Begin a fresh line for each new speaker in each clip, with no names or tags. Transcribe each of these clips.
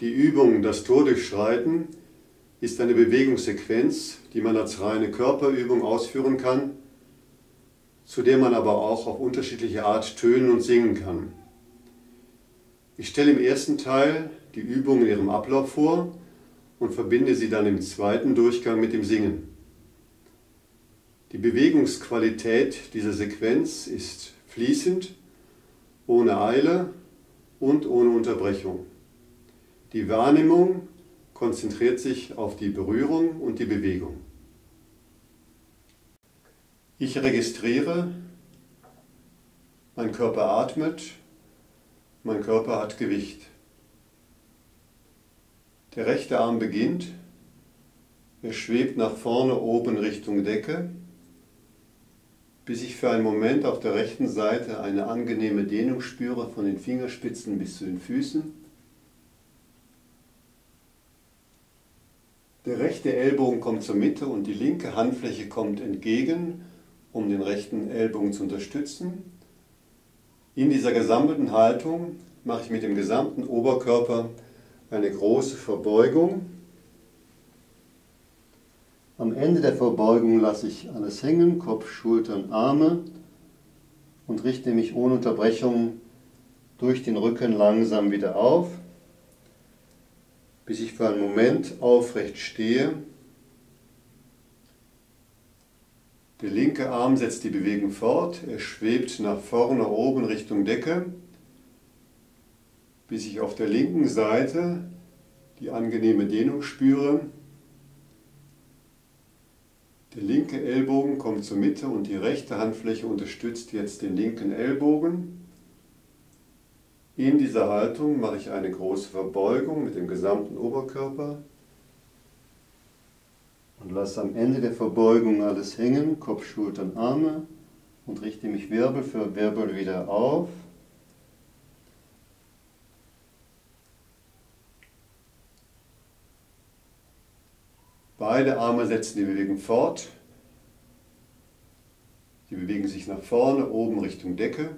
Die Übung Das Tor durchschreiten ist eine Bewegungssequenz, die man als reine Körperübung ausführen kann, zu der man aber auch auf unterschiedliche Art tönen und singen kann. Ich stelle im ersten Teil die Übung in ihrem Ablauf vor und verbinde sie dann im zweiten Durchgang mit dem Singen. Die Bewegungsqualität dieser Sequenz ist fließend, ohne Eile und ohne Unterbrechung. Die Wahrnehmung konzentriert sich auf die Berührung und die Bewegung. Ich registriere, mein Körper atmet, mein Körper hat Gewicht. Der rechte Arm beginnt, er schwebt nach vorne oben Richtung Decke, bis ich für einen Moment auf der rechten Seite eine angenehme Dehnung spüre von den Fingerspitzen bis zu den Füßen. Der rechte Ellbogen kommt zur Mitte und die linke Handfläche kommt entgegen, um den rechten Ellbogen zu unterstützen. In dieser gesammelten Haltung mache ich mit dem gesamten Oberkörper eine große Verbeugung. Am Ende der Verbeugung lasse ich alles hängen, Kopf, Schultern, Arme und richte mich ohne Unterbrechung durch den Rücken langsam wieder auf bis ich für einen Moment aufrecht stehe. Der linke Arm setzt die Bewegung fort, er schwebt nach vorne oben Richtung Decke, bis ich auf der linken Seite die angenehme Dehnung spüre. Der linke Ellbogen kommt zur Mitte und die rechte Handfläche unterstützt jetzt den linken Ellbogen. In dieser Haltung mache ich eine große Verbeugung mit dem gesamten Oberkörper und lasse am Ende der Verbeugung alles hängen, Kopf, Schultern, Arme und richte mich Wirbel für Wirbel wieder auf. Beide Arme setzen die Bewegung fort. Sie bewegen sich nach vorne, oben Richtung Decke.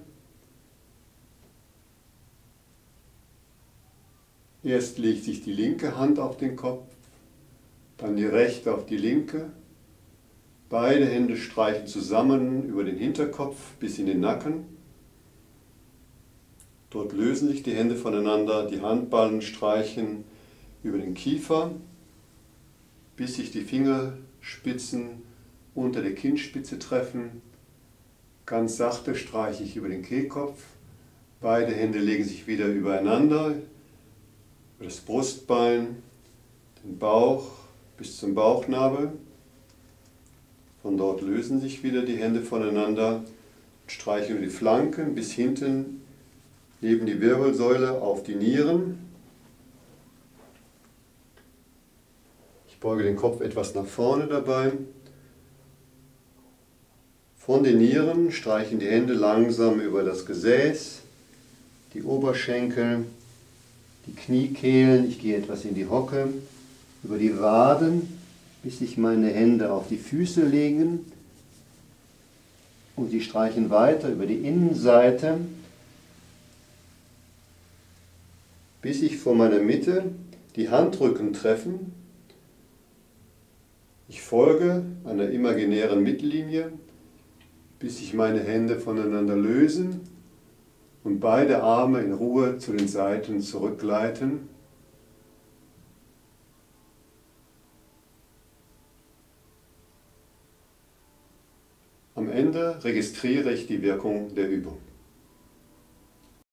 Erst legt sich die linke Hand auf den Kopf, dann die rechte auf die linke. Beide Hände streichen zusammen über den Hinterkopf bis in den Nacken. Dort lösen sich die Hände voneinander, die Handballen streichen über den Kiefer, bis sich die Fingerspitzen unter der Kinnspitze treffen. Ganz sachte streiche ich über den Kehlkopf. Beide Hände legen sich wieder übereinander, über das Brustbein, den Bauch bis zum Bauchnabel. Von dort lösen sich wieder die Hände voneinander und streichen über die Flanken bis hinten neben die Wirbelsäule auf die Nieren. Ich beuge den Kopf etwas nach vorne dabei. Von den Nieren streichen die Hände langsam über das Gesäß, die Oberschenkel, die Kniekehlen, ich gehe etwas in die Hocke, über die Waden, bis sich meine Hände auf die Füße legen und sie streichen weiter über die Innenseite, bis sich vor meiner Mitte die Handrücken treffen. Ich folge einer imaginären Mittellinie, bis sich meine Hände voneinander lösen und beide Arme in Ruhe zu den Seiten zurückgleiten. Am Ende registriere ich die Wirkung der Übung.